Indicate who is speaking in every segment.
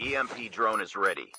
Speaker 1: EMP drone is ready.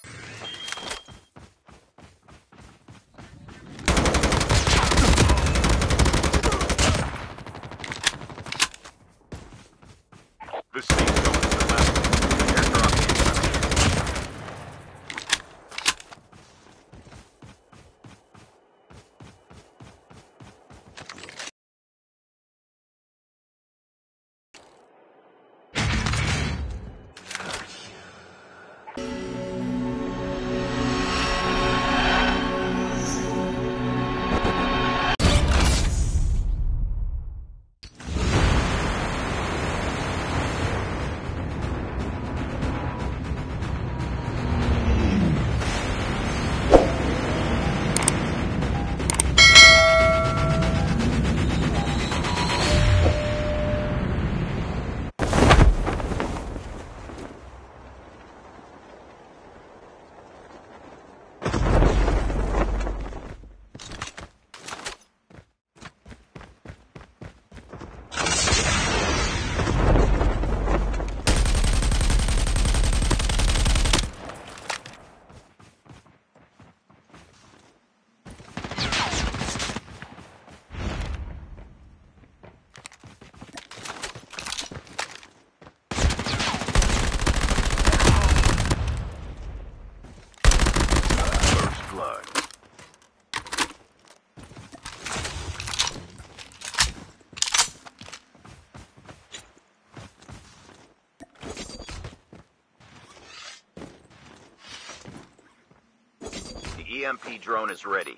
Speaker 1: EMP drone is ready.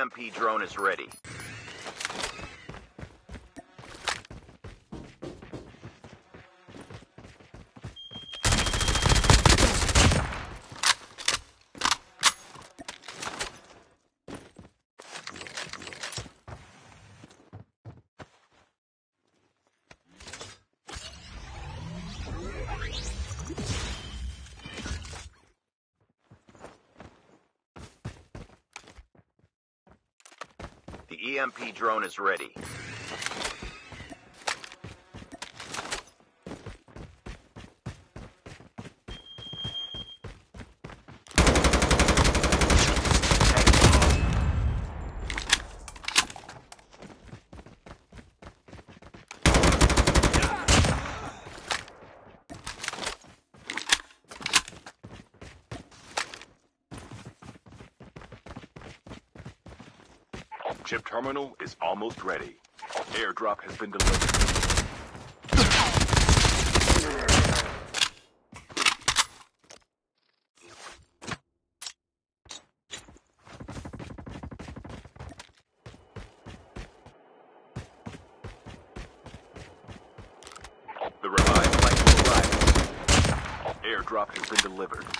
Speaker 1: EMP drone is ready. EMP drone is ready. Chip terminal is almost ready. Airdrop has been delivered. The revived flight will arrive. Airdrop has been delivered.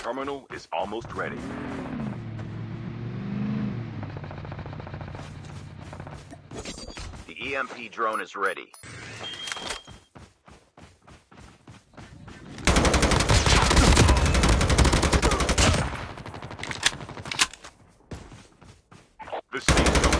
Speaker 1: Terminal is almost ready.
Speaker 2: The EMP drone is ready.
Speaker 1: The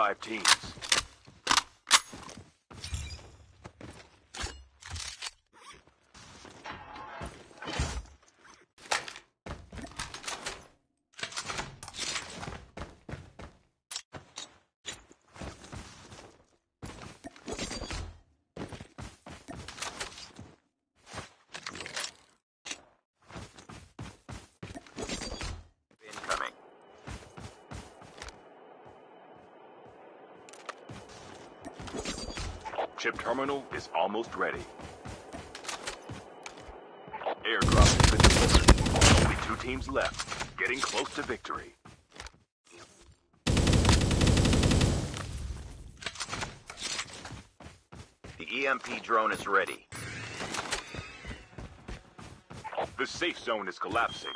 Speaker 1: five teams.
Speaker 2: Incoming.
Speaker 1: Chip terminal is almost ready. Airdrop has been delivered. Only two teams left. Getting close to victory.
Speaker 2: The EMP drone is ready.
Speaker 1: The safe zone is collapsing.